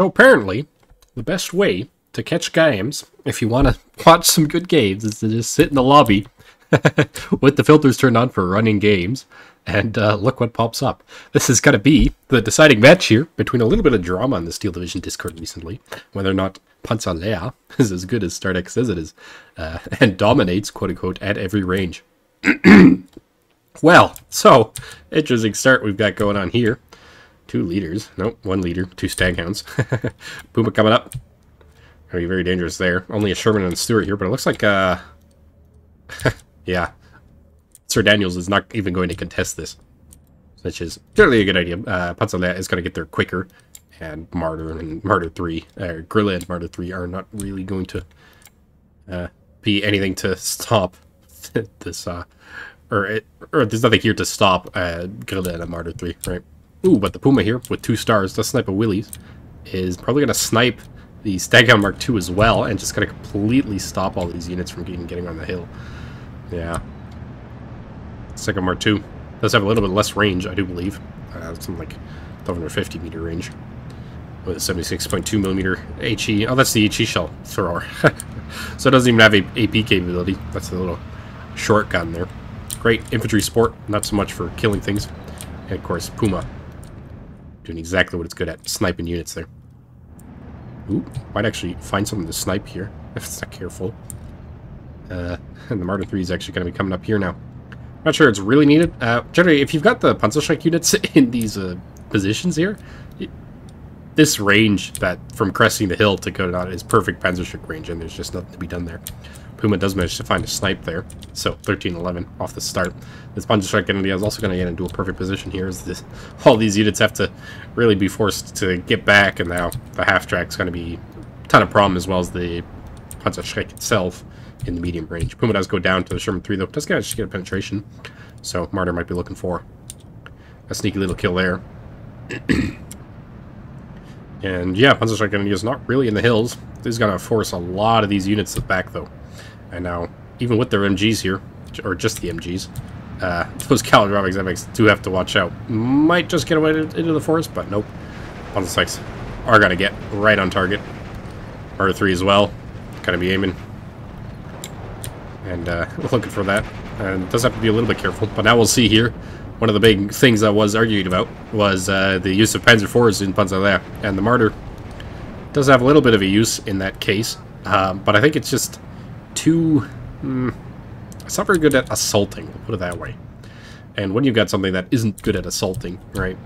So apparently, the best way to catch games, if you want to watch some good games, is to just sit in the lobby with the filters turned on for running games, and uh, look what pops up. This is going to be the deciding match here between a little bit of drama on the Steel Division Discord recently, whether or not Panzer Lehr is as good as Stardekk says it is, uh, and dominates, quote-unquote, at every range. well, so, interesting start we've got going on here. Two leaders. Nope, one leader. Two staghounds. Puma coming up. Gonna be very dangerous there. Only a Sherman and a Stuart here, but it looks like, uh... yeah. Sir Daniels is not even going to contest this. Which is clearly a good idea. Uh, Panzer Lehr is going to get there quicker. And Marder and Marder 3, or Grille and Marder 3 are not really going to uh, be anything to stop this, uh, or, it, or there's nothing here to stop uh, Grille and Marder 3, right? Ooh, but the Puma here, with two stars, does snipe a Willys, is probably going to snipe the Staghound Mark II as well, and just going to completely stop all these units from getting, getting on the hill. Yeah. Second Mark II does have a little bit less range, I do believe. Uh, something like 1250 meter range. With a 76.2 millimeter HE. Oh, that's the HE shell thrower. so it doesn't even have a AP capability. That's a little short gun there. Great infantry sport, not so much for killing things. And of course, Puma Doing exactly what it's good at, sniping units there. Ooh, might actually find something to snipe here, if it's not careful. Uh, and the Marder 3 is actually going to be coming up here now. Not sure it's really needed. Uh, generally, if you've got the Panzerschreck units in these uh, positions here, it, this range that from cresting the hill to go is perfect Panzerschreck range, and there's just nothing to be done there. Puma does manage to find a snipe there. So 13-11 off the start. This Sponge Strike Entity is also going to get into a perfect position here as this, all these units have to really be forced to get back, and now the half track is going to be a ton of problem as well as the Panzerschreck itself in the medium range. Puma does go down to the Sherman 3 though. Does get, get a penetration. So Marder might be looking for a sneaky little kill there. and yeah, Panzerschreck Entity is not really in the hills. Is going to force a lot of these units back though. And now, even with their MGs here, or just the MGs, uh, those calidromic Xemex do have to watch out. Might just get away into the forest, but nope. On the six are going to get right on target. Marder 3 as well. To be aiming. And uh, looking for that. And does have to be a little bit careful. But now we'll see here. One of the big things that was argued about was uh, the use of Panzer IVs in Panzer Lehr. And the Marder does have a little bit of a use in that case. Um, but I think it's just too... Mm, it's not very good at assaulting, we'll put it that way. And when you've got something that isn't good at assaulting, right,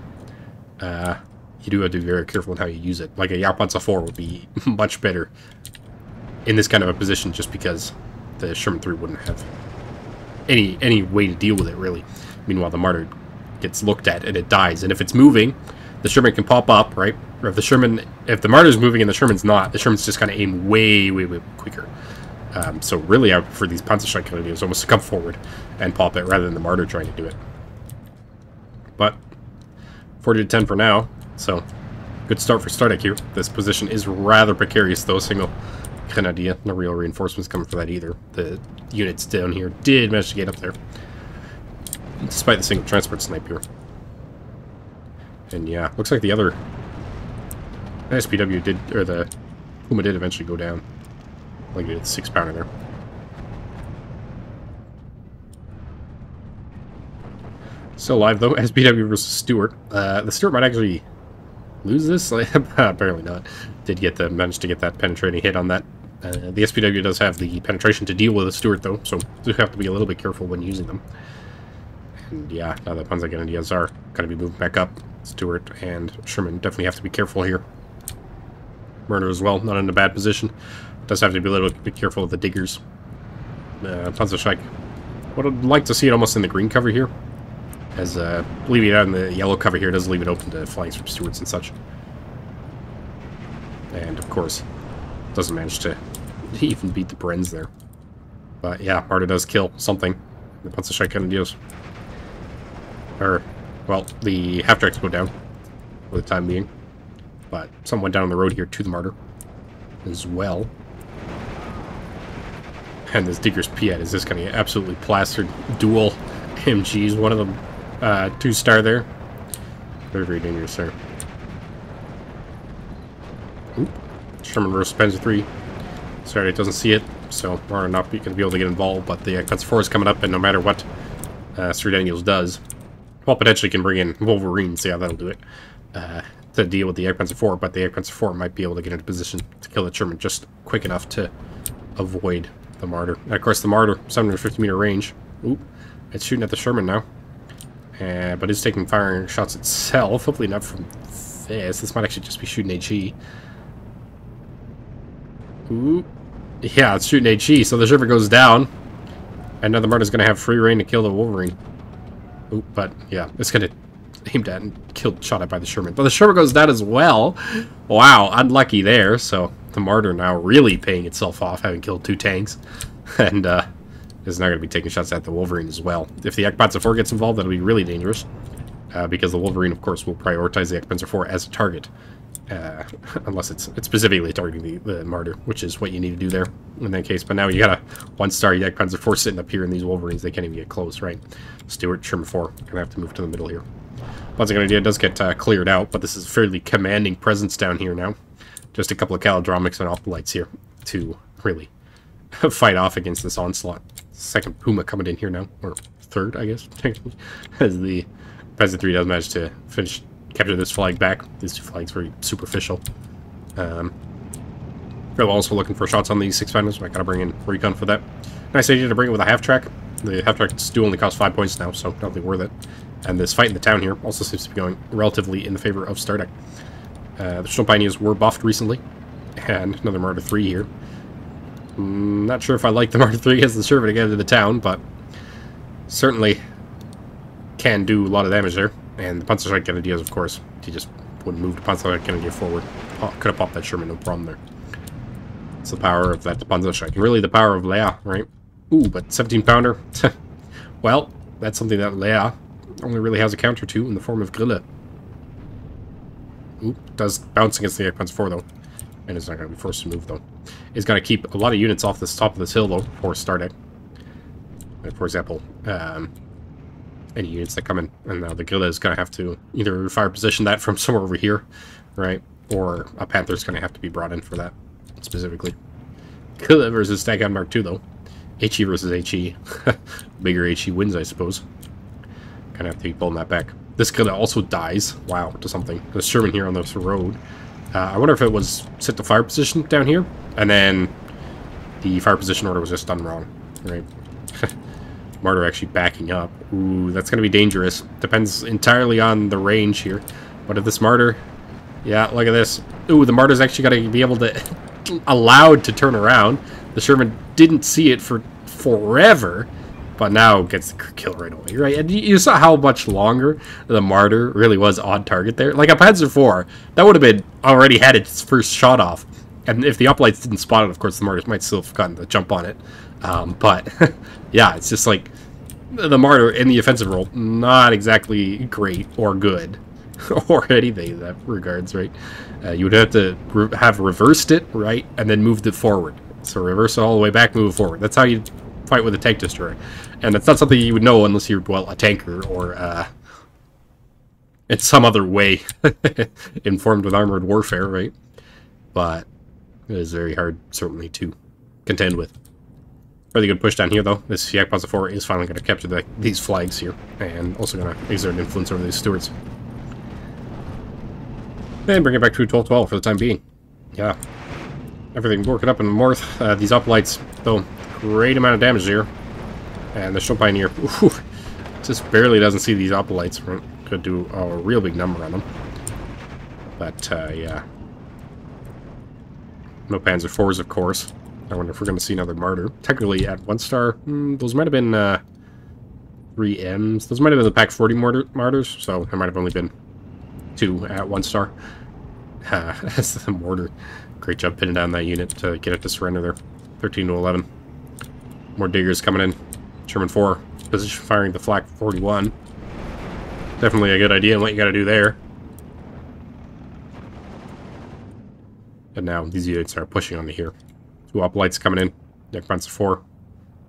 uh, you do have to be very careful in how you use it. Like a Jagdpanzer 4 would be much better in this kind of a position just because the Sherman 3 wouldn't have any any way to deal with it, really. Meanwhile, the Marder gets looked at and it dies. And if it's moving, the Sherman can pop up, right? Or if the Sherman, if the Marder's moving and the Sherman's not, the Sherman's just going to aim way, way, way quicker. Um, so really, I prefer these Panzerschreck Canadians almost to come forward and pop it rather than the Marder trying to do it. But 40 to 10 for now, so good start for Stardekk here. This position is rather precarious though, single Grenadier, no real reinforcements coming for that either. The units down here did manage to get up there, despite the single transport snipe here. And yeah, looks like the other SPW did, or the Puma did eventually go down. Like a six pounder there. Still alive though, SPW versus Stuart. Uh, the Stuart might actually lose this. Apparently not. Did get the manage to get that penetrating hit on that. Uh, the SPW does have the penetration to deal with a Stuart though, so do have to be a little bit careful when using them. And yeah, now that Panzer are going to be moving back up, Stuart and Sherman definitely have to be careful here. Marder as well, not in a bad position. Does have to be a little bit careful of the diggers. Uh, Panzerschreck. Would like to see it almost in the green cover here. As uh, leaving it out in the yellow cover here does leave it open to flanks from stewards and such. And of course, doesn't manage to even beat the Brenns there. But yeah, Marder does kill something. The Panzerschreck kind of deals. Or, well, the half-tracks go down for the time being. But someone down the road here to the Marder as well. And this Digger's Piet is just going to get absolutely plastered. Dual MGs, one of them uh, two star there. Very, very dangerous there. Oop. Sherman versus Panzer 3. Sorry, it doesn't see it, so we're not going to be able to get involved, but the Panzer 4 is coming up, and no matter what uh, Sir Daniels does, well, potentially can bring in Wolverine, see how that'll do it, uh, to deal with the Panzer 4, but the Panzer 4 might be able to get into position to kill the Sherman just quick enough to avoid the Marder. And of course, the Marder, 750 meter range. Oop, it's shooting at the Sherman now. Uh, but it's taking firing shots itself. Hopefully not from this. This might actually just be shooting HE. Ooh. Yeah, it's shooting HE, so the Sherman goes down. And now the Marder's going to have free reign to kill the Wolverine. Ooh, but yeah, it's going to aimed at and killed, shot at by the Sherman. But the Sherman goes down as well. Wow, unlucky there. So the Marder now really paying itself off, having killed two tanks. And uh, is now going to be taking shots at the Wolverine as well. If the Jagdpanzer 4 gets involved, that'll be really dangerous. Uh, because the Wolverine, of course, will prioritize the Jagdpanzer 4 as a target. Uh, unless it's, it's specifically targeting the, the Marder, which is what you need to do there in that case. But now you got a one-star Jagdpanzer 4 sitting up here, in these Wolverines, they can't even get close, right? Stuart, Sherman 4, going to have to move to the middle here. Once again, idea does get uh, cleared out, but this is a fairly commanding presence down here now. Just a couple of Calidromics and Oplites here to really fight off against this onslaught. Second Puma coming in here now, or third, I guess, as the Peasant 3 does manage to finish capture this flag back. These two flags very superficial. Um, we're also looking for shots on these six fighters. I gotta bring in recon for that. Nice idea to bring it with a half track. The half tracks do only cost five points now, so definitely worth it. And this fight in the town here also seems to be going relatively in the favor of Stardekk. Uh, the Snow Pioneers were buffed recently, and another Marder 3 here. Mm, not sure if I like the Marder 3 as the servant to get into the town, but certainly can do a lot of damage there. And the Panzerschreck Grenadiers, of course, he just wouldn't move the Panzerschreck Grenadier forward. Could have popped that Sherman, no problem there. It's the power of that Panzerschreck. And really the power of Lehr, right? Ooh, but 17 pounder. well, that's something that Lehr only really has a counter to in the form of Grille. Oop, does bounce against the Jagdpanzer 4 though. And it's not going to be forced to move though. It's going to keep a lot of units off this top of this hill though for Stardekk. For example, um, any units that come in. And now the Grille is going to have to either fire position that from somewhere over here, right? Or a Panther's going to have to be brought in for that, specifically. Grille versus Staghound Mark II, though. HE versus HE. Bigger HE wins, I suppose. Kind of have to be pulling that back. This Grille also dies. Wow, to something. There's Sherman here on this road. Uh, I wonder if it was set to fire position down here, and then the fire position order was just done wrong, right? Marder actually backing up. Ooh, that's going to be dangerous. Depends entirely on the range here. But if this Marder... Yeah, look at this. Ooh, the Marder's actually got to be able to... allowed to turn around. The Sherman didn't see it for forever, but now gets the kill right away, right? And you saw how much longer the Marder really was on target there. Like a Panzer 4, that would have been already had its first shot off. And if the uplights didn't spot it, of course, the Marders might still have gotten the jump on it. Um, but, yeah, it's just like the Marder in the offensive role, not exactly great or good or anything in that regards, right? Uh, you would have to re have reversed it, right, and then moved it forward. So reverse it all the way back, move it forward. That's how you fight with a tank destroyer. And it's not something you would know unless you're, well, a tanker or uh, in some other way informed with armored warfare, right? But it is very hard, certainly, to contend with. Really good push down here, though. This Jagdpanzer 4 is finally going to capture the, these flags here, and also going to exert influence over these Stuarts. And bring it back to 12-12 for the time being. Yeah. Everything working up in the north. Uh, these uplights, though, great amount of damage here. And the Snow Pioneer, ooh, just barely doesn't see these uplights. Could do a real big number on them. But, uh, yeah. No Panzer 4s, of course. I wonder if we're going to see another Marder. Technically, at one star, hmm, those might have been uh, 3Ms. Those might have been the Pak 40 mortar, Marders, so there might have only been two at one star. That's the mortar. Great job pinning down that unit to get it to surrender there. 13 to 11. More diggers coming in. Sherman 4, position firing the flak 41. Definitely a good idea and what you got to do there. And now these units are pushing onto here. Two op lights coming in. Necrons 4.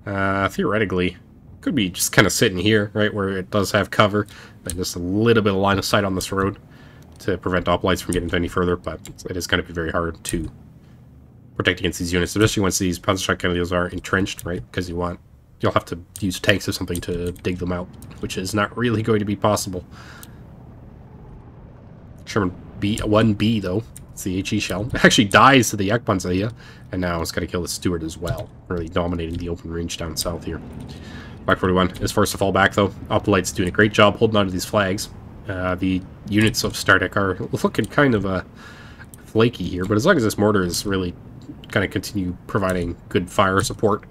Uh, theoretically, could be just kind of sitting here, right, where it does have cover. And just a little bit of line of sight on this road. to prevent op lights from getting any further, but it is going to be very hard to protect against these units, especially once these Panzerschreck Cannoneers are entrenched, right? Because you want you'll have to use tanks or something to dig them out, which is not really going to be possible. Sherman B 1B though, it's the HE shell. It actually dies to the Jagdpanzer here, and now it's going to kill the Stuart as well, really dominating the open range down south here. Flak 41 is forced to fall back though. Opolite's doing a great job holding on to these flags. Uh, the units of Stardekk are looking kind of uh, flaky here, but as long as this mortar is really kind of continue providing good fire support,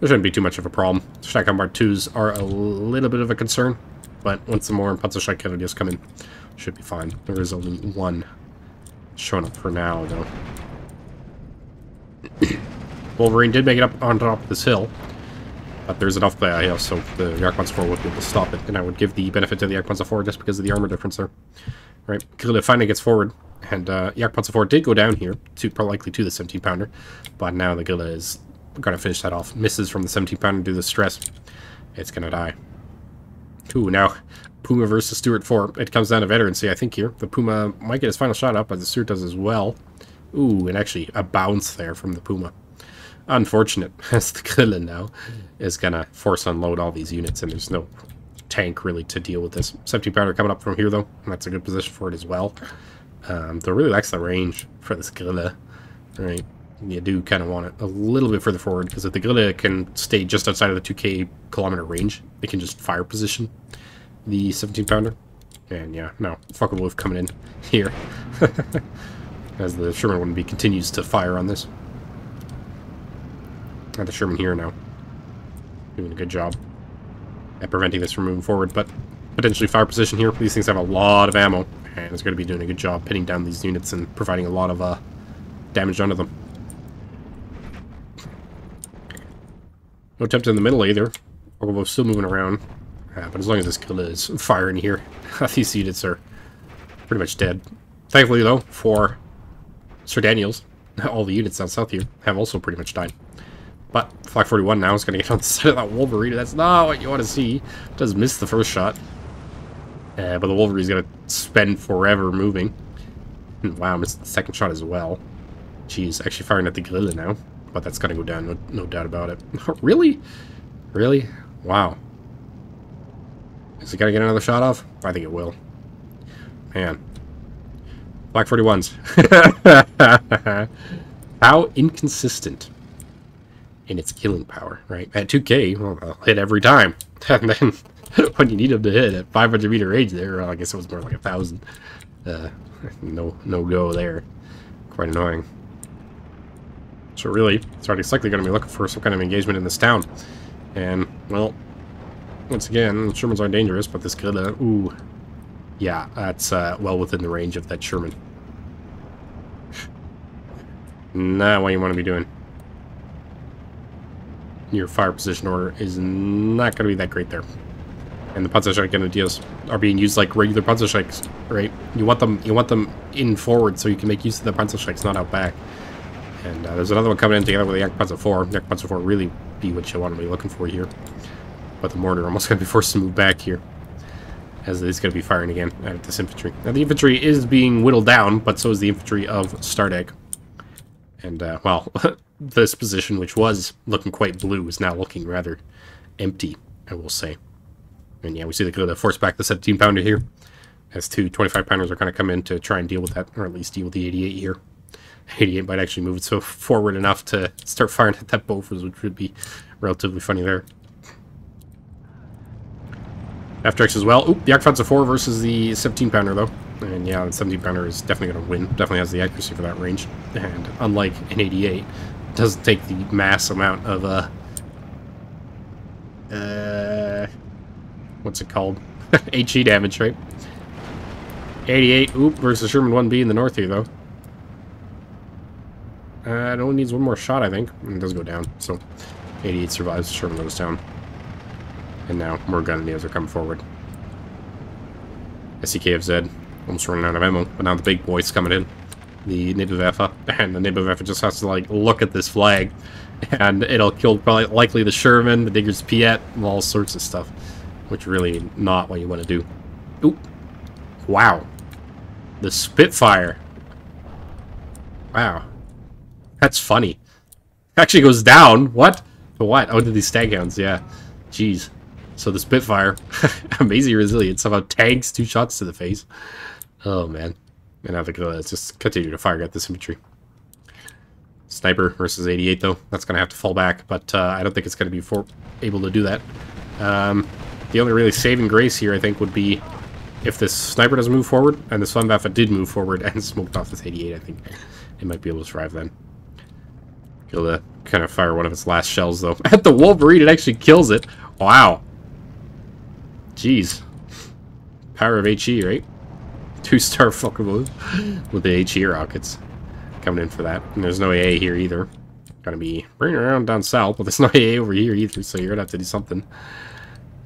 there shouldn't be too much of a problem. Stag Mark 2s are a little bit of a concern, but once some more Panzerschreck Cannoneers come in, should be fine. There is only one showing up for now, though. Wolverine did make it up on top of this hill, but there's enough by here, so the Jagdpanzer 4 would be able to stop it, and I would give the benefit to the Jagdpanzer 4 just because of the armor difference there. Right, Grille finally gets forward, and uh, Jagdpanzer 4 did go down here, to likely to the 17-pounder, but now the Grille is going to finish that off. Misses from the 17-pounder due to the stress. It's going to die. Ooh, now Puma versus Stuart 4. It comes down to veterancy, I think, here. The Puma might get his final shot up, but the Stuart does as well. Ooh, and actually a bounce there from the Puma unfortunate as the Krillin now is going to force unload all these units, and there's no tank really to deal with this. 17 pounder coming up from here, though, that's a good position for it as well. Um, though really likes the range for this Grille, right? You do kind of want it a little bit further forward, because if the Grille can stay just outside of the 2k kilometer range, it can just fire position the 17 pounder. And yeah, no, Focke-Wulf coming in here. As the Sherman 1B continues to fire on this. Got the Sherman here now. Doing a good job at preventing this from moving forward, but potentially fire position here. These things have a lot of ammo, and going to be doing a good job pinning down these units and providing a lot of uh, damage onto them. No attempt in the middle either. Although still moving around. Uh, but as long as this kill is firing here, these units are pretty much dead. Thankfully, though, for Sir Daniels, all the units down south here have also pretty much died. But Flak 41 now is going to get on the side of that Wolverine. That's not what you want to see. Does miss the first shot. Uh, but the Wolverine's going to spend forever moving. Wow, missed the second shot as well. Jeez, actually firing at the Grille now. But that's going to go down, no, no doubt about it. really? Really? Wow. Is it going to get another shot off? I think it will. Man. Black 41s. How inconsistent in its killing power, right? At 2k, well, I'll hit every time. And then when you need them to hit at 500 meter range there, I guess it was more like a 1,000. Uh, no, no go there. Quite annoying. So really, Stardekk's likely going to be looking for some kind of engagement in this town. And, well, once again, Shermans aren't dangerous, but this could, uh, ooh, yeah, that's uh, well within the range of that Sherman. Not what you want to be doing your fire position order is not going to be that great there. And the Panzerschreck Grenadiers are being used like regular Panzerschrecks, right? You want them you want them in forward so you can make use of the Panzerschrecks, not out back. And uh, there's another one coming in together with the Jagdpanzer 4. Jagdpanzer 4 really be what you want to be looking for here. But the mortar almost going to be forced to move back here. As it's going to be firing again at this infantry. Now the infantry is being whittled down, but so is the infantry of Stardekk. And, uh, well, this position, which was looking quite blue, is now looking rather empty, I will say. And yeah, we see the, force back the 17 pounder here. As two 25 pounders are going to come in to try and deal with that, or at least deal with the 88 here. 88 might actually move so forward enough to start firing at that Bofors, which would be relatively funny there. After X as well. Oop, the Jagdpanzer 4 versus the 17 pounder though. And yeah, the 17 pounder is definitely going to win. Definitely has the accuracy for that range. And unlike an 88, doesn't take the mass amount of, uh... Uh... What's it called? HE damage, right? 88, oop, versus Sherman 1B in the north here, though. Uh, it only needs one more shot, I think. And it does go down, so 88 survives, Sherman goes down. And now more Grenadiers are coming forward. SCKFZ, almost running out of ammo, but now the big boy's coming in the Nebelwerfer, and the Nebelwerfer just has to like look at this flag, and it'll kill probably likely the Sherman, the Digger's Piet, all sorts of stuff, which really not what you want to do. Oop! Wow! The Spitfire. Wow. That's funny. Actually goes down. What? What? Oh, to these staghounds, yeah. Jeez. So the Spitfire, amazing resilience, somehow tanks two shots to the face. Oh, man. And now the let's just continue to fire at this infantry. Sniper versus 88, though. That's going to have to fall back, but uh, I don't think it's going to be able to do that. Um, the only really saving grace here, I think, would be if this sniper doesn't move forward, and the Slamwaffe did move forward and smoked off this 88, I think it might be able to survive then. To kind of fire one of its last shells, though. At the Wolverine, it actually kills it. Wow. Jeez. Power of HE, right? Two-star fucking with the HE rockets coming in for that. And there's no AA here either. Gonna be running around down south, but there's no AA over here either, so you're gonna have to do something.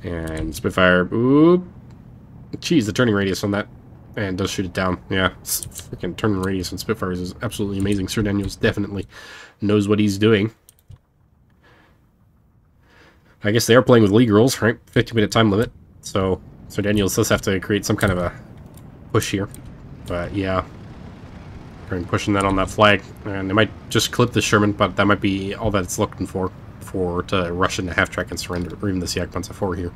And Spitfire, oop. Jeez, the turning radius on that. And does shoot it down. Yeah, freaking turning radius on Spitfires is absolutely amazing. Sir Daniels definitely knows what he's doing. I guess they are playing with league rules, right? 50 minute time limit. So Sir Daniels does have to create some kind of a push here. But yeah, pushing that on that flag. And they might just clip the Sherman, but that might be all that it's looking for, for to rush into half-track and surrender, or even the Yak 4 here.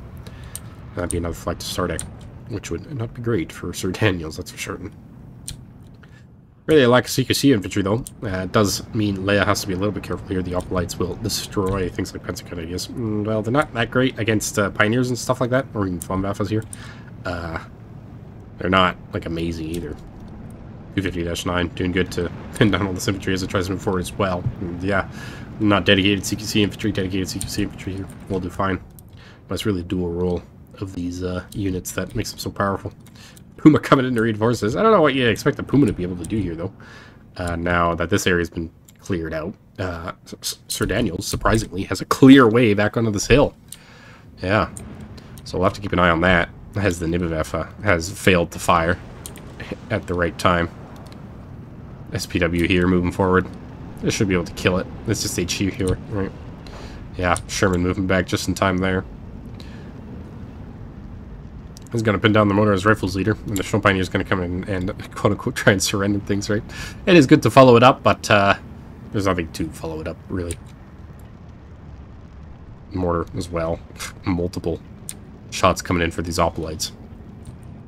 That'd be another flag to start at, which would not be great for Sir Daniels, that's for certain. Really, I like CQC infantry, though. Uh, it does mean Lehr has to be a little bit careful here. The Opolites will destroy things like Panzer Grenadiers. Mm, well, they're not that great against uh, Pioneers and stuff like that, or even Flamwaffes here. Uh, they're not, like, amazing either. 250-9, doing good to pin down all this infantry as it tries to move forward as well. And yeah, not dedicated CQC infantry, dedicated CQC infantry here. We'll do fine. But it's really dual role of these uh, units that makes them so powerful. Puma coming in to reinforce this. I don't know what you expect the Puma to be able to do here, though. Uh, now that this area has been cleared out, uh, Sir Daniels, surprisingly, has a clear way back onto this hill. Yeah. So we'll have to keep an eye on that, as the Nebelwerfer has failed to fire at the right time. SPW here moving forward. This should be able to kill it. It's just HU here, right? Yeah, Sherman moving back just in time there. He's going to pin down the motorized rifles leader, and the Sherman Pioneer is going to come in and quote-unquote try and surrender things, right? It is good to follow it up, but uh, there's nothing to follow it up, really. Mortar as well. Multiple shots coming in for these Opolites.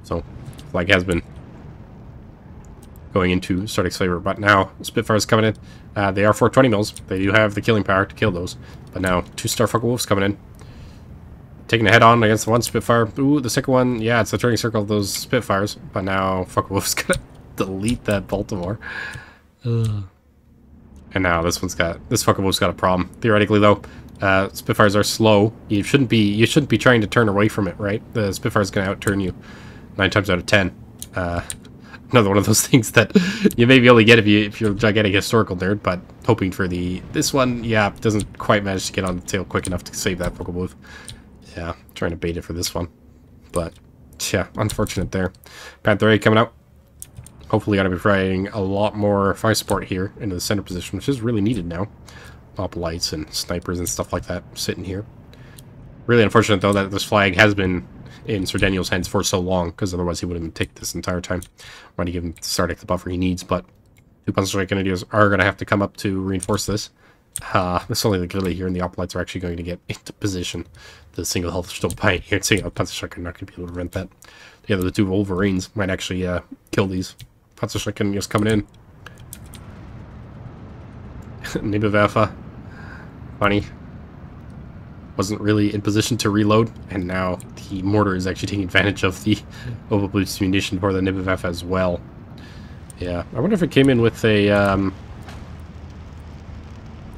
So, flag has been going into Stardekk's favor. But now Spitfire's coming in. Uh, they are 420 mils. They do have the killing power to kill those. But now two star Focke-Wulfs coming in. Taking a head on against the one Spitfire. Ooh, the second one, yeah, it's a turning circle of those Spitfires. But now Focke-Wulf's gonna delete that Baltimore. Ugh. And now this one's got this Focke-Wulf's got a problem. Theoretically though, uh, Spitfires are slow. You shouldn't be you shouldn't be trying to turn away from it, right? The Spitfire's gonna outturn you nine times out of ten. Uh, another one of those things that you maybe only get if you if you're a gigantic historical nerd, but hoping for the this one, yeah, doesn't quite manage to get on the tail quick enough to save that focal move. Yeah, trying to bait it for this one, but yeah, unfortunate there. Panther 8 coming out. Hopefully, to be providing a lot more fire support here into the center position, which is really needed now. Pop lights and snipers and stuff like that sitting here. Really unfortunate though that this flag has been in Sir Daniel's hands for so long, because otherwise he would have taken this entire time. To give him Stardekk the buffer he needs, but two Panzer Strike Grenadiers are going to have to come up to reinforce this. Uh, it's only the Grille here and the Opolites are actually going to get into position. The single health still Pioneer single Panzer Strike are not going to be able to prevent that. The other two Wolverines might actually uh, kill these. Panzer Strike Grenadiers coming in. Nebelwerfer. Funny wasn't really in position to reload, and now the mortar is actually taking advantage of the overboost munition for the Nebelwerfer as well. Yeah, I wonder if it came in with a, um...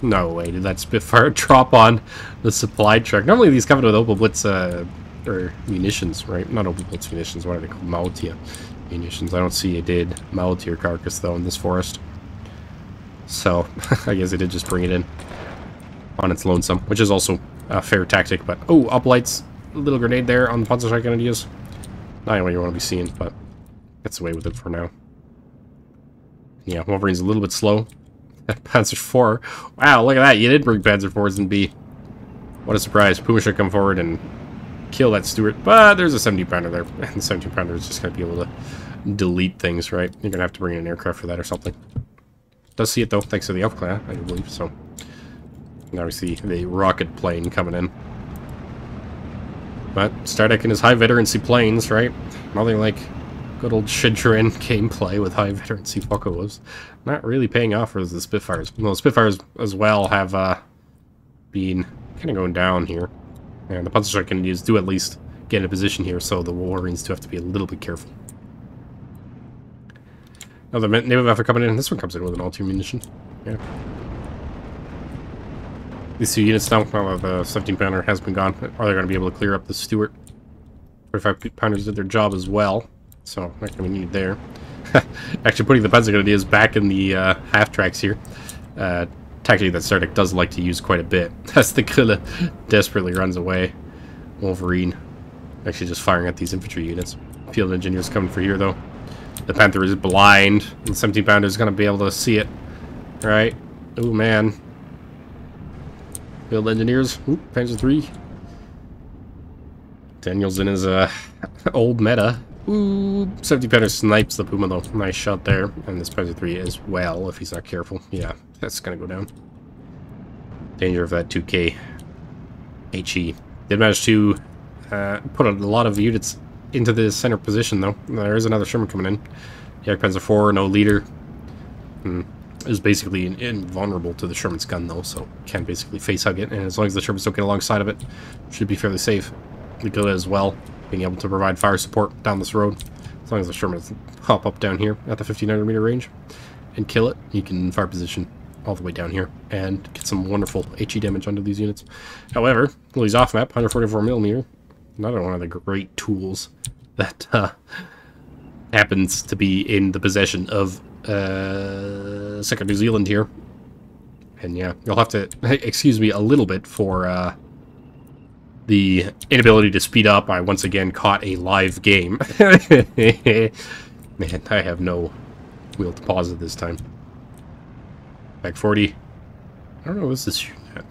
No way, did that Spitfire drop on the supply truck? Normally these come with Blitz, uh, or munitions, right? Not Blitz munitions, what are they called? Maotia munitions. I don't see a did Maotir carcass, though, in this forest. So, I guess it did just bring it in on its lonesome, which is also a fair tactic. But, oh, uplights, little grenade there on the Panzer Strike Grenadiers. Not what you want to be seeing, but gets away with it for now. Yeah, Wolverine's a little bit slow. Panzer 4. Wow, look at that. You did bring Panzer 4s in B. What a surprise. Puma should come forward and kill that Stuart. But there's a 70 pounder there. And the 70 pounder is just going to be able to delete things, right? You're gonna have to bring in an aircraft for that or something. Does see it though, thanks to the upclass, I believe, so. Now we see the rocket plane coming in. But Stardekk and his high veterancy planes, right? Nothing like good old Shidrin gameplay with high veterancy Focke-Wulfs. Not really paying off for the Spitfires. Well, the Spitfires as well have uh, been kind of going down here. And the Panzerstrike Canadians do at least get in a position here, so the Wolverines do have to be a little bit careful. Now the Naval after coming in, this one comes in with an all-team munition. Yeah. These two units now, well, the 17 pounder has been gone. Are they going to be able to clear up the Stuart? 45 pounders did their job as well, so not going to be needed there. Actually, putting the Panzer Grenadiers back in the uh, half tracks here. Uh, tactic that Stardekk does like to use quite a bit. As the Grille desperately runs away. Wolverine actually just firing at these infantry units. Field engineers coming for here, though. The Panther is blind, and 17 pounder is going to be able to see it. Right? Oh, man. Field engineers. Oop, Panzer 3. Daniels in his uh, old meta. Ooh, 70 pounder snipes the Puma, though. Nice shot there. And this Panzer 3 as well, if he's not careful. Yeah, that's to go down. Danger of that 2k HE. Did manage to uh, put a lot of units into the center position, though. There is another Sherman coming in. Jagdpanzer 4, no leader. Hmm. Is basically invulnerable to the Sherman's gun, though, so can't basically face hug it. And as long as the Shermans don't get alongside of it, should be fairly safe. The Grille as well, being able to provide fire support down this road. As long as the Shermans hop up down here at the 1500 meter range and kill it, you can fire position all the way down here and get some wonderful HE damage onto these units. However, Willie's off map, 144 millimeter, another one of the great tools that uh, happens to be in the possession of uh, Second New Zealand here. And yeah, you'll have to excuse me a little bit for uh, the inability to speed up. I once again caught a live game. Man, I have no wheel to pause it this time. Back 40. I don't know what's this at.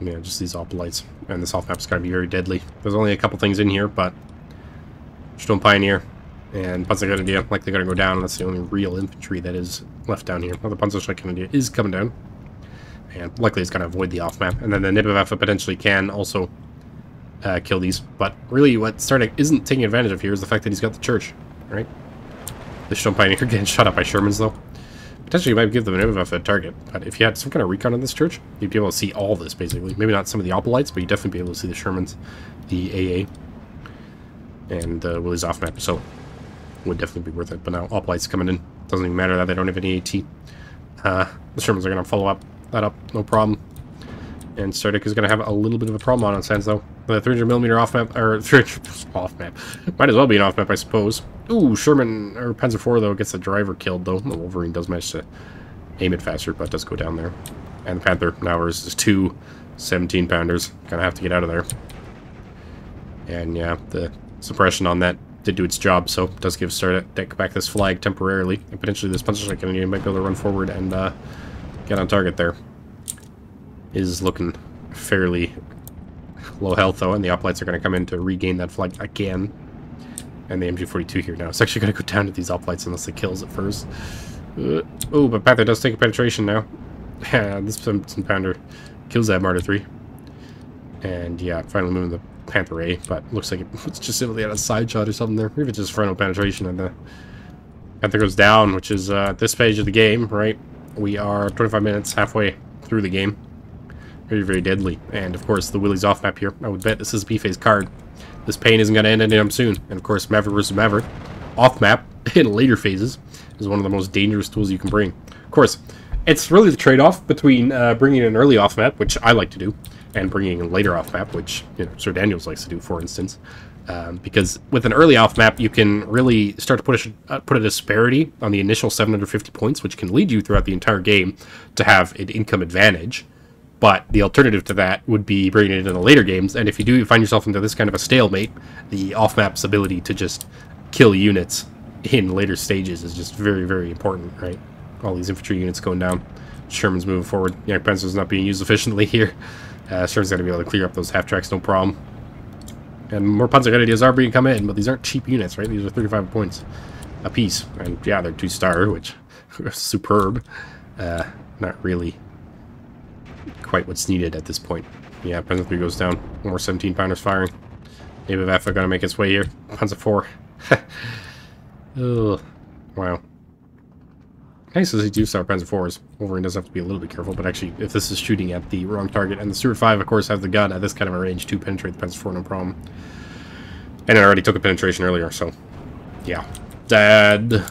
Yeah, just these Opolites. And this off-map's gotta be very deadly. There's only a couple things in here, but... Stone Pioneer and Panzergrenadier likely gonna go down. That's the only real infantry that is left down here. Well, the Panzergrenadier is coming down. And likely it's gonna avoid the off-map. And then the Nebelwerfer potentially can also uh, kill these. But really what Stardekk isn't taking advantage of here is the fact that he's got the church, right? The Stone Pioneer getting shot up by Shermans, though. Potentially, you might give the an Nebelwerfer a target, but if you had some kind of recon on this church, you'd be able to see all this, basically. Maybe not some of the Opolites, but you'd definitely be able to see the Shermans, the AA, and uh, Willie's off map, so would definitely be worth it. But now Opolites coming in. Doesn't even matter that they don't have any AT. Uh, the Shermans are going to follow up that up, no problem. And Stardekk is going to have a little bit of a problem on its hands, though. The 300 millimeter off map, or 300 off map. Might as well be an off map, I suppose. Ooh, Sherman, or Panzer IV though, gets the driver killed, though. The Wolverine does manage to aim it faster, but does go down there. And the Panther now versus two 17 pounders. Gonna have to get out of there. And yeah, the suppression on that did do its job, so it does give Stardekk back this flag temporarily. And potentially this Panzer Strike might be able to run forward and uh, get on target there. Is looking fairly low health, though, and the Opolites are going to come in to regain that flag again. And the MG42 here now. It's actually going to go down to these Opolites unless it kills it first. Uh, oh, but Panther does take a penetration now. This 17 pounder kills that Marder 3. And yeah, finally moving the A, but looks like it's just simply at a side shot or something there. Maybe it's just frontal penetration and the Panther goes down, which is uh, this page of the game, right? We are 25 minutes halfway through the game. Very, very deadly. And of course, the Willie's off map here. I would bet this is a B-phase card. This pain isn't going to end anytime soon. And of course, Maverick versus Maverick, off map in later phases, is one of the most dangerous tools you can bring. Of course, it's really the trade-off between uh, bringing an early off map, which I like to do, and bringing a later off map, which you know Sir Daniels likes to do, for instance. Um, because with an early off map, you can really start to put a, uh, put a disparity on the initial 750 points, which can lead you throughout the entire game to have an income advantage. But the alternative to that would be bringing it in the later games, and if you do find yourself into this kind of a stalemate, the off map's ability to just kill units in later stages is just very, very important, right? All these infantry units going down. Sherman's moving forward. Jagdpanzer's not being used efficiently here. Uh, Sherman's got to be able to clear up those half tracks, no problem. And more Panzergrenadiers are being come in, but these aren't cheap units, right? These are 35 points a piece. And yeah, they're two-star, which is superb. Uh, not really quite what's needed at this point. Yeah, Panzer 3 goes down. More 17 pounders firing. Maybe F are going to make its way here. Panzer 4. Ugh. Wow. Nice as he do star Panzer 4s. Wolverine does have to be a little bit careful, but actually, if this is shooting at the wrong target, and the Stuart 5, of course, has the gun at this kind of a range to penetrate the Panzer 4, no problem. And it already took a penetration earlier, so yeah. Dead.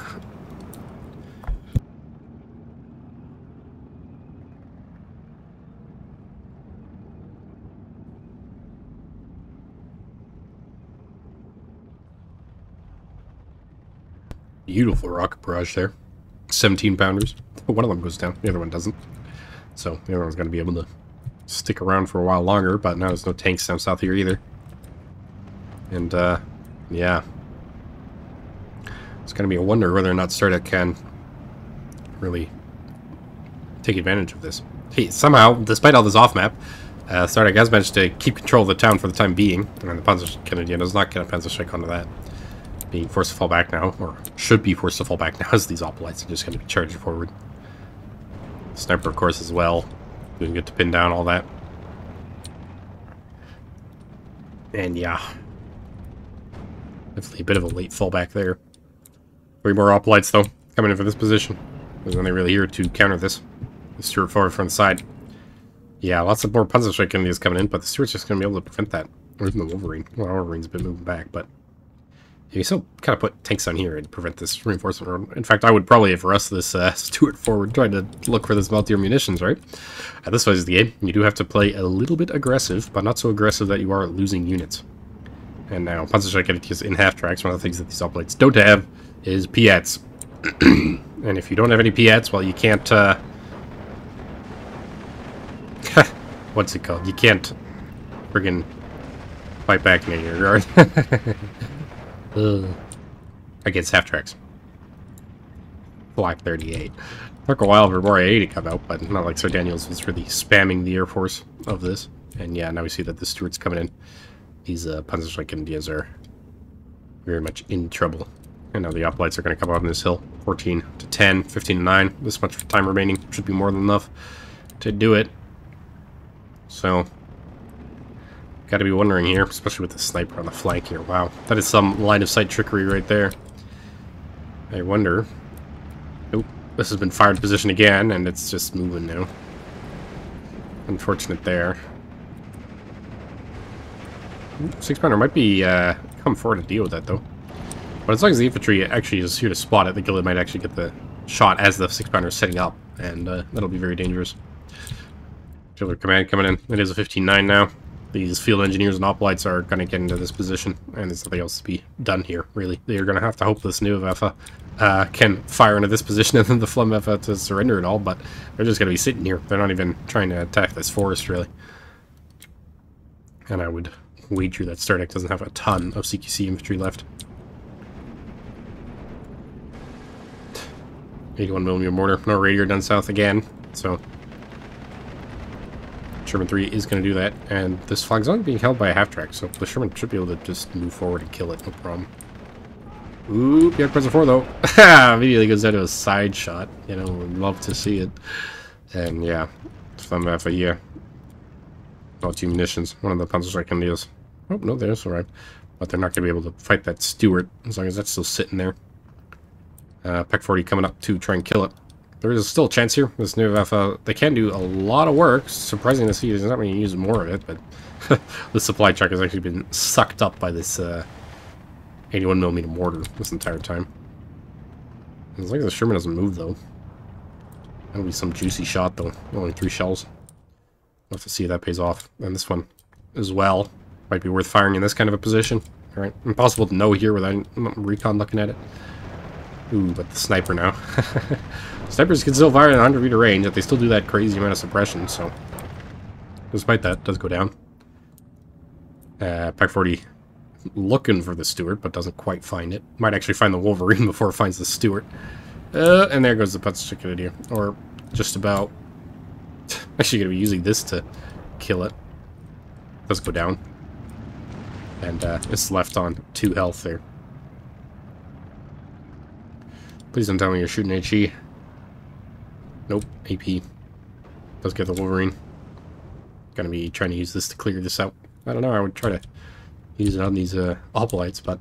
Beautiful rocket barrage there. 17 pounders. One of them goes down, the other one doesn't. So the other one's going to be able to stick around for a while longer, but now there's no tanks down south here either. And, uh, yeah. It's going to be a wonder whether or not Stardekk can really take advantage of this. Hey, somehow, despite all this off-map, uh, Stardekk has managed to keep control of the town for the time being, and the Panzer Canadian does not get a Panzer Strike onto that being forced to fall back now, or should be forced to fall back now as these Opolites are just going to be charging forward. Sniper, of course, as well. Doing good to pin down all that. And yeah. Definitely a bit of a late fallback there. Three more Opolites, though, coming in for this position. There's nothing really here to counter this. The Stuart forward from the side. Yeah, lots of more Panzerstrike Indians coming in, but the Stuart's just going to be able to prevent that. Even the Wolverine. Well, Wolverine's been moving back, but you still kind of put tanks on here and prevent this reinforcement. In fact, I would probably have rushed this uh, Stuart forward trying to look for this multi munitions, right? At this phase of the game, you do have to play a little bit aggressive, but not so aggressive that you are losing units. And now, Panzerstrike is in half tracks. One of the things that these Opolites don't have is Piats. and if you don't have any Piats, well, you can't... Uh... What's it called? You can't friggin' fight back near your yard. Against half tracks. Black 38. Took a while for more AA to come out, but not like Sir Daniels was really spamming the Air Force of this. And yeah, now we see that the Stuart's coming in. These uh, Panzerstrike Indias are very much in trouble. And now the Opolites are going to come up on this hill. 14 to 10, 15 to 9. This much time remaining should be more than enough to do it. So, Got to be wondering here, especially with the sniper on the flank here. Wow, that is some line of sight trickery right there. I wonder. Nope, this has been fired position again, and it's just moving now. Unfortunate there. Six pounder might be uh, come forward to deal with that though. But as long as the infantry actually is here to spot it, the Gillard might actually get the shot as the six pounder is setting up, and uh, that'll be very dangerous. Gillard command coming in. It is a 15-9 now these field engineers and opolites are going to get into this position, and there's nothing else to be done here, really. They're going to have to hope this new Vefa uh, can fire into this position and then the Flem VFA to surrender it all, but they're just going to be sitting here. They're not even trying to attack this forest, really. And I would wager that Stardekk doesn't have a ton of CQC infantry left. 81 millimeter mortar, no radiator done south again, so Sherman 3 is going to do that, and this flag's only being held by a half-track, so the Sherman should be able to just move forward and kill it, no problem. Ooh, yeah, Present 4 though. Immediately goes down to a side shot. You know, would love to see it. And yeah, Flem a year. Oh, two munitions. One of the Panzerstrike Indias. Oh, no, there's alright. But they're not going to be able to fight that Stuart as long as that's still sitting there. Uh, Pak 40 coming up to try and kill it. There is still a chance here. This new FFA, they can do a lot of work. Surprising to see there's not going to use more of it, but the supply truck has actually been sucked up by this uh, 81 millimeter mortar this entire time. As long as the Sherman doesn't move, though. That'll be some juicy shot, though. Only three shells. We'll have to see if that pays off. And this one as well. Might be worth firing in this kind of a position. Alright, impossible to know here without recon looking at it. Ooh, but the sniper now. Snipers can still fire at 100 meter range, but they still do that crazy amount of suppression, so... Despite that, does go down. Uh, Pak 40 looking for the Stuart, but doesn't quite find it. Might actually find the Wolverine before it finds the Stuart. Uh, and there goes the Putz Chickadee. Or just about... Actually going to be using this to kill it. Does go down. And uh, it's left on 2 health there. Please don't tell me you're shooting HE. Nope, AP. Let's get the Wolverine. Gonna be trying to use this to clear this out. I don't know, I would try to use it on these uh, but...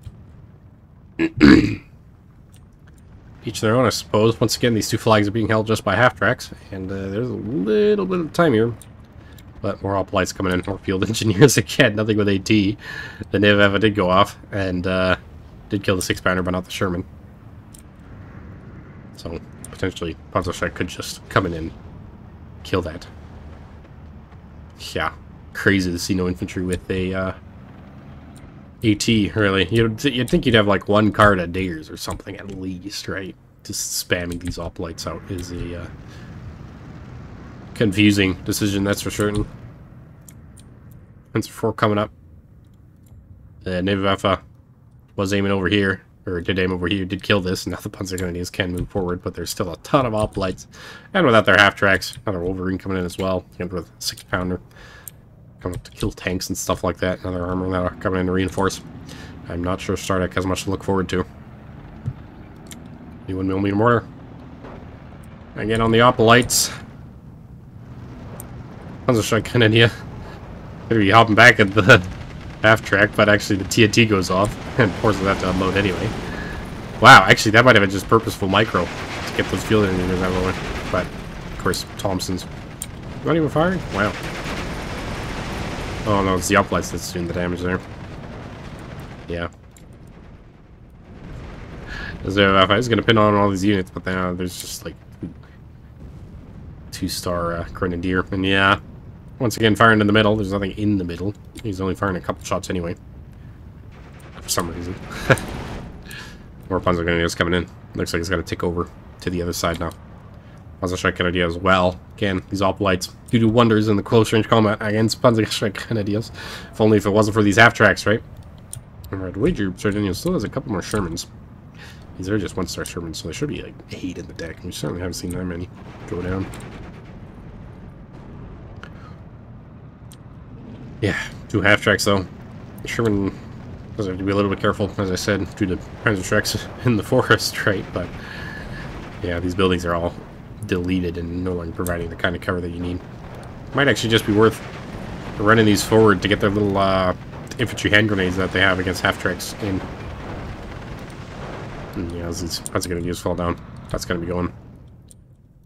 Each their own, I suppose. Once again, these two flags are being held just by half-tracks, and uh, there's a little bit of time here. But more Hoplites coming in, more field engineers again, nothing with AT. The Niv did go off, and uh, did kill the six-pounder, but not the Sherman. So, potentially, Panzerschreck could just come in and kill that. Yeah, crazy to see no infantry with a uh, AT, really. You'd, you'd think you'd have like one card a days or something at least, right? Just spamming these op lights out is a uh, confusing decision, that's for certain. Panzer 4 coming up. The Navy was aiming over here or did aim over here, did kill this, now the Panzergrenadiers can move forward, but there's still a ton of Hoplites. And without their half-tracks, another Wolverine coming in as well, and with six-pounder. Coming up to kill tanks and stuff like that, another armor that are coming in to reinforce. I'm not sure Stardekk has much to look forward to. New 1mm mortar. Again on the Hoplites. Panzerschreck Canada. Gonna be hopping back at the half track, but actually the TNT goes off, and of course they that to unload anyway. Wow, actually that might have been just purposeful micro to get those field engineers out of the way. But, of course, Thompson's not even firing? Wow. Oh no, it's the Hoplites that's doing the damage there. Yeah. So if I was going to pin on all these units, but there's just like two-star uh, Grenadier, and yeah, once again, firing in the middle. There's nothing in the middle. He's only firing a couple shots anyway. For some reason. More Panzer Grenadiers coming in. Looks like he's got to tick over to the other side now. Panzer Grenadier as well. Again, these Hoplites do do wonders in the close range combat against Panzer Grenadiers. If only if it wasn't for these half tracks, right? Alright, Wager Sir Daniels still has a couple more Shermans. These are just one-star Shermans, so there should be like eight in the deck. We certainly haven't seen that many go down. Yeah, two half tracks though. Sherman does have to be a little bit careful, as I said, due to Panzerschrecks in the forest, right? But yeah, these buildings are all deleted and no longer providing the kind of cover that you need. Might actually just be worth running these forward to get their little uh, infantry hand grenades that they have against half tracks in. And, yeah, as these Panzer Grenadiers fall down, that's going to be going.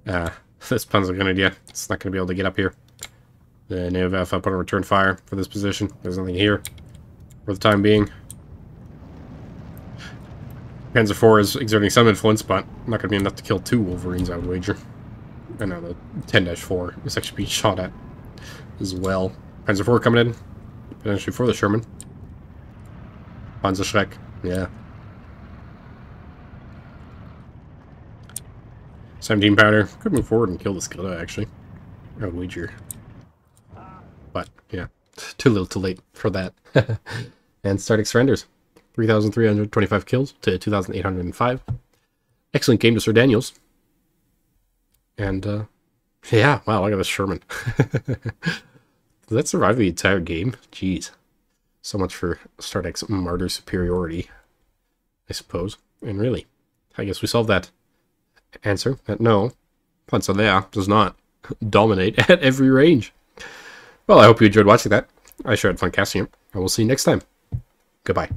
Uh, this Panzer Grenadier, it's not going to be able to get up here. The native Alpha put a return fire for this position. There's nothing here for the time being. Panzer 4 is exerting some influence, but not going to be enough to kill two Wolverines, I would wager. I know the 10-4 is actually being shot at as well. Panzer 4 coming in, potentially for the Sherman. Panzer Schreck, yeah. 17 pounder. Could move forward and kill the Skillet, actually. I would wager but yeah, too little too late for that. and Stardekk surrenders. 3,325 kills to 2,805. Excellent game to Sir Daniels. And, uh, yeah, wow, look at this Sherman. That survive the entire game? Jeez. So much for Stardekk's Marder superiority, I suppose. And really, I guess we solved that answer. That no, Panzer does not dominate at every range. Well, I hope you enjoyed watching that. I sure had fun casting it. I will see you next time. Goodbye.